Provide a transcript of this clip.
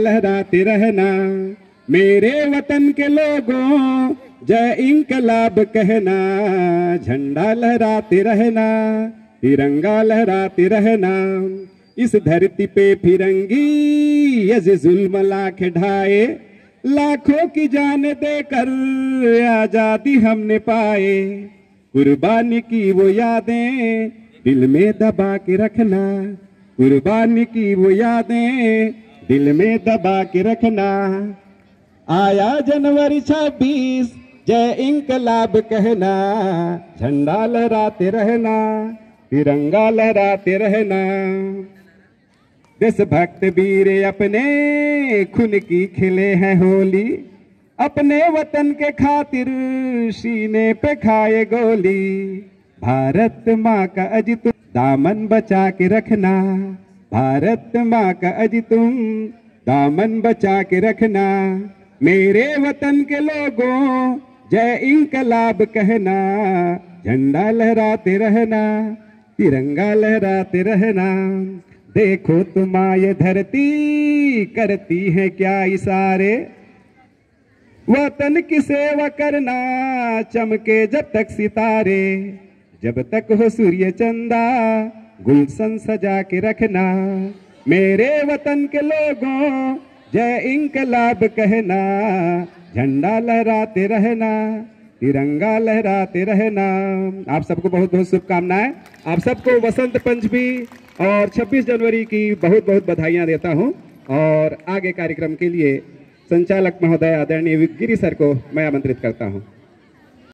लहराते रहना। मेरे वतन के लोगों, जय इंकलाब कहना। झंडा लहराते रहना, तिरंगा लहराते रहना। इस धरती पे फिरंगी, यज जुल्म लाख ढाए। लाखों की जान देकर आज़ादी हमने पाए। कुर्बानी की वो यादें दिल में दबा के रखना। कुर्बानी की वो यादें दिल में दबा के रखना। आया जनवरी छब्बीस, जय इंकलाब कहना। झंडा लहराते रहना, तिरंगा लहराते रहना। देशभक्त वीर अपने खून की खिले हैं होली। अपने वतन के खातिर सीने पे खाए गोली। भारत माँ का अज तुम दामन बचा के रखना। भारत माँ का अज तुम दामन बचा के रखना। मेरे वतन के लोगों, जय इंकलाब कहना। झंडा लहराते रहना, तिरंगा लहराते रहना। देखो तुम ये धरती करती है क्या इशारे? वतन की सेवा करना, चमके जब तक सितारे। जब तक हो सूर्य चंदा गुलशन सजा के रखना। मेरे वतन के लोगों, जय इंकलाब कहना। झंडा लहराते रहना, तिरंगा लहराते रहना। आप सबको बहुत बहुत शुभकामनाएँ। आप सबको वसंत पंचमी और 26 जनवरी की बहुत बहुत बधाइयाँ देता हूँ। और आगे कार्यक्रम के लिए संचालक महोदय आदरणीय गिरी सर को मैं आमंत्रित करता हूँ।